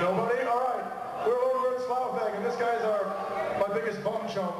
Nobody? All right. We're over at Slough Feg, and this guy's our my biggest bum chum.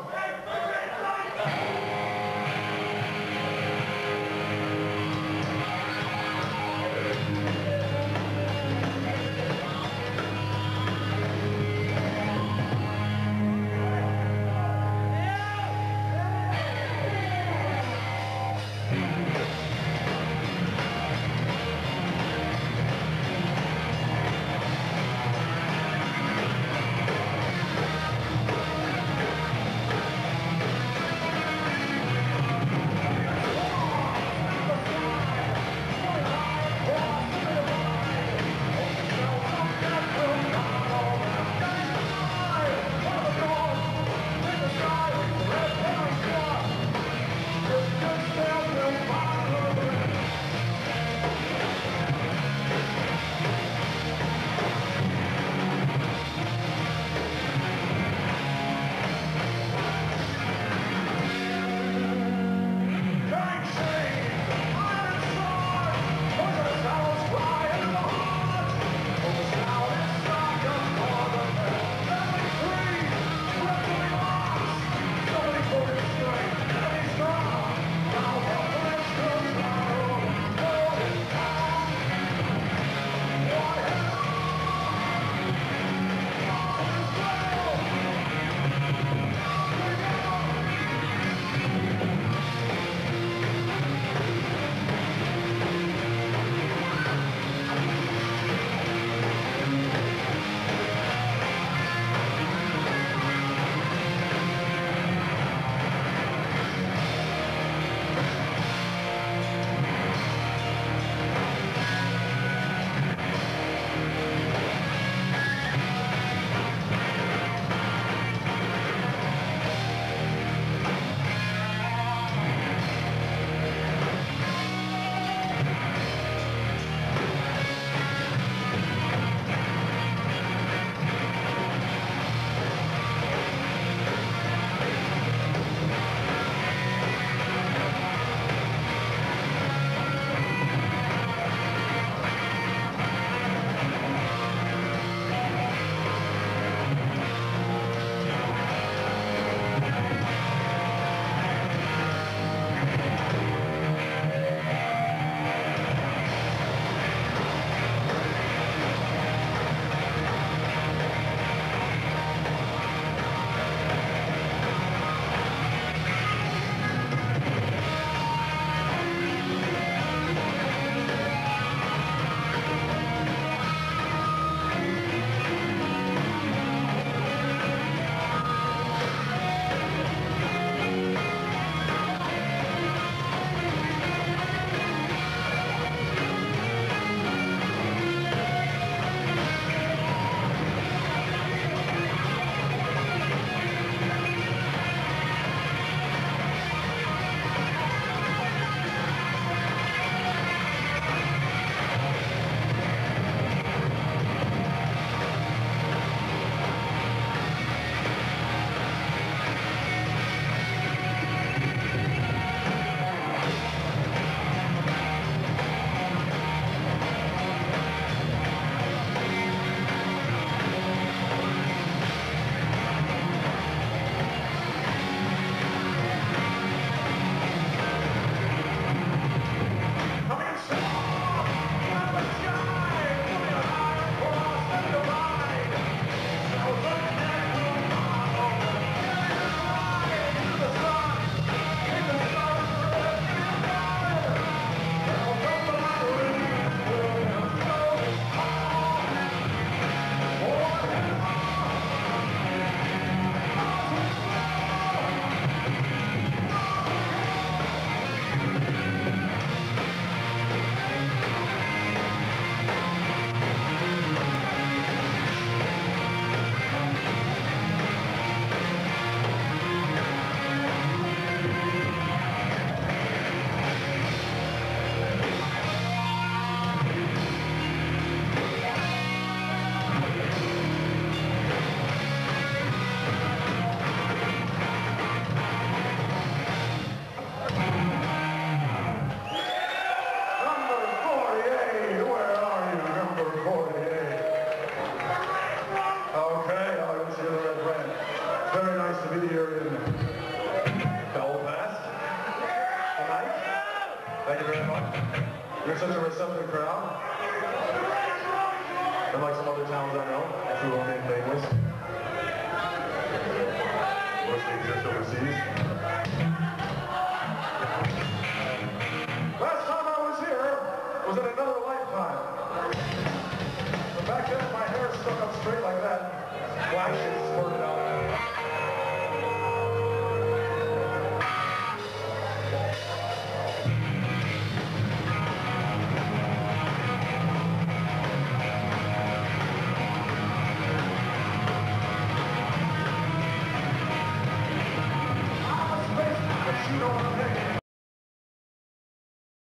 Thank you very much. You're such a receptive crowd. Unlike some other towns I know, if who won't name nameless. Unless they exist overseas. Last time I was here was in another lifetime. But back then, my hair stuck up straight like that. Flashing.